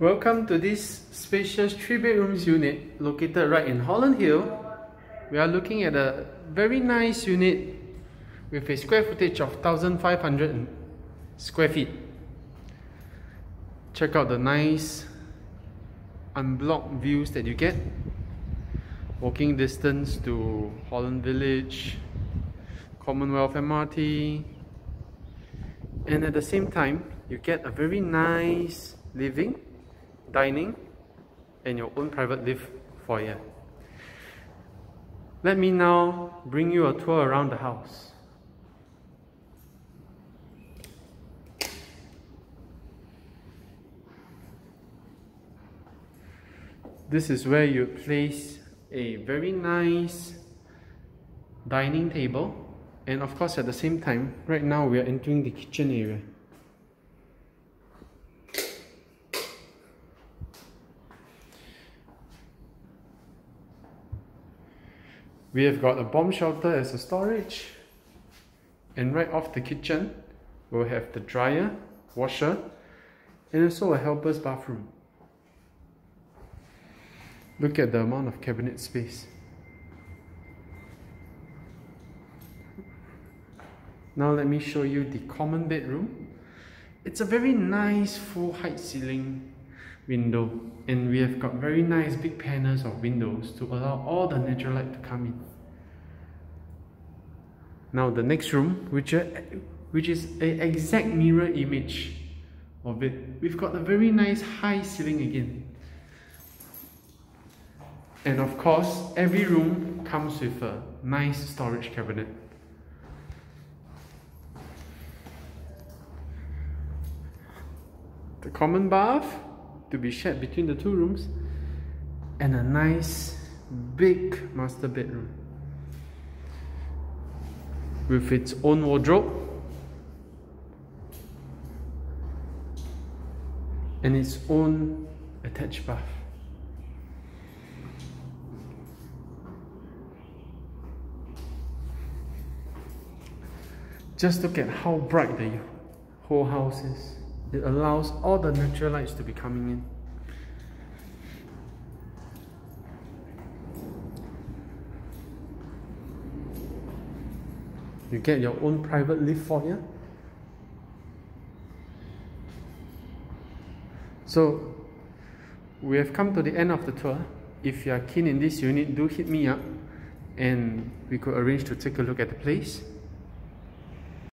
Welcome to this spacious 3 bedrooms unit located right in Holland Hill. We are looking at a very nice unit with a square footage of 1500 square feet. Check out the nice unblocked views that you get. Walking distance to Holland Village, Commonwealth MRT, and at the same time, you get a very nice living, dining, and your own private lift foyer. Let me now bring you a tour around the house. This is where you place a very nice dining table and of course at the same time right now we are entering the kitchen area we have got a bomb shelter as a storage. And right off the kitchen we'll have the dryer washer and also a helper's bathroom. Look at the amount of cabinet space. Now let me show you the common bedroom. It's a very nice full height ceiling window and we have got very nice big panels of windows to allow all the natural light to come in. Now the next room, which, are, which is an exact mirror image of it. We've got a very nice high ceiling again. And of course, every room comes with a nice storage cabinet. the common bath to be shared between the two rooms and a nice big master bedroom with its own wardrobe and its own attached bath. Just look at how bright the whole house is. It allows all the natural lights to be coming in. You get your own private lift foyer. So, we have come to the end of the tour. If you are keen in this unit, do hit me up and we could arrange to take a look at the place.